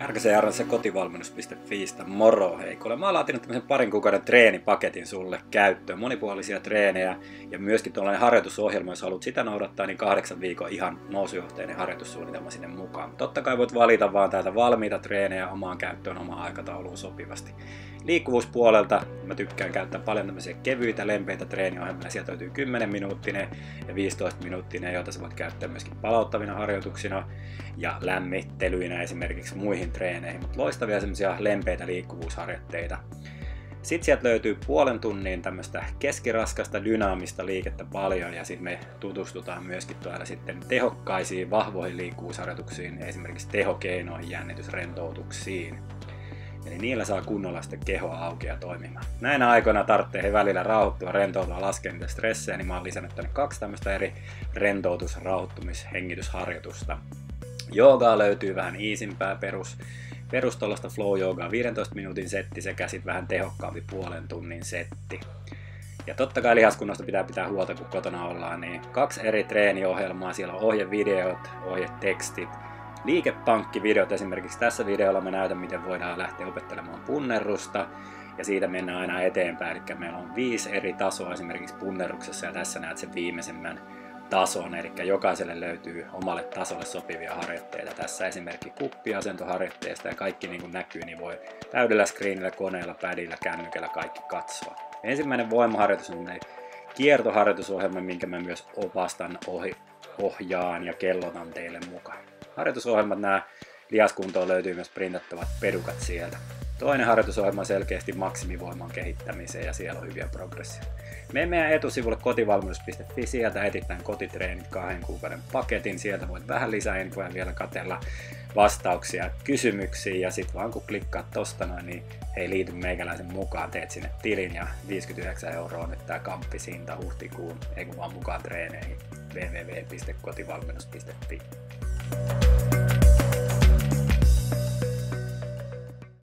Jarrassa kotivalmennus.fiistä. Moro, hei. Kuule, mä oon laatinut tämmöisen parin kuukauden treenipaketin sulle käyttöön. Monipuolisia treenejä ja myöskin tuollainen harjoitusohjelma, jos haluat sitä noudattaa, niin kahdeksan viikon ihan nousujohteinen harjoitussuunnitelma sinne mukaan. Totta kai voit valita vaan täältä valmiita treenejä omaan käyttöön, omaan aikatauluun sopivasti. Liikkuvuuspuolelta mä tykkään käyttää paljon tämmöisiä kevyitä, lempeitä treeniohjelmia. Sieltä löytyy 10 minuuttinen ja 15 minuuttinen, joita sä voit käyttää myöskin palauttavina harjoituksina ja lämmittelyinä esimerkiksi muihin treeneihin. Mutta loistavia semmoisia lempeitä liikkuvuusharjoitteita. Sitten sieltä löytyy puolen tunnin tämmöistä keskiraskasta dynaamista liikettä paljon ja sitten me tutustutaan myöskin tuolla sitten tehokkaisiin, vahvoihin liikkuvuusharjoituksiin, esimerkiksi tehokeinoihin, jännitysrentoutuksiin. Eli niillä saa kunnolla sitten kehoa auki ja toimimaan. Näinä aikoina tarvitsee välillä rauhoittua, rentoutua, laskea niitä stressejä, niin mä oon lisännyt tänne kaksi tämmöistä eri rentoutus-, rauhoittumis-, hengitysharjoitusta. Joogaa löytyy vähän iisimpää perus, perus flow joogaa. 15 minuutin setti sekä sitten vähän tehokkaampi puolen tunnin setti. Ja totta kai lihaskunnosta pitää pitää huolta, kun kotona ollaan, niin kaksi eri treeniohjelmaa, siellä on ohjevideot, ohjetekstit, liikepankkivideot. Esimerkiksi tässä videolla mä näytän, miten voidaan lähteä opettelemaan punnerusta ja siitä mennään aina eteenpäin. Eli meillä on viisi eri tasoa esimerkiksi punneruksessa ja tässä näet sen viimeisemmän tason, eli jokaiselle löytyy omalle tasolle sopivia harjoitteita. Tässä esimerkki kuppiasentoharjoitteesta ja kaikki niin kuin näkyy, niin voi täydellä screenillä, koneella, pädillä, kännykällä kaikki katsoa. Ensimmäinen voimaharjoitus on kiertoharjoitusohjelma, minkä mä myös opastan ohi, ohjaan ja kellotan teille mukaan harjoitusohjelmat, nämä lihaskuntoon löytyy myös printattavat pedukat sieltä. Toinen harjoitusohjelma on selkeästi maksimivoiman kehittämiseen ja siellä on hyviä progressia. Mene meidän etusivulle kotivalmennus.fi, sieltä etitään kotitreenit kahden kuukauden paketin, sieltä voit vähän lisää infoja vielä katella vastauksia kysymyksiin ja sitten vaan kun klikkaat tosta noin, niin hei liity meikäläisen mukaan, teet sinne tilin ja 59 euroa nyt tää kamppisinta huhtikuun, ei kun vaan mukaan treeneihin. www.kotivalmennus.fi.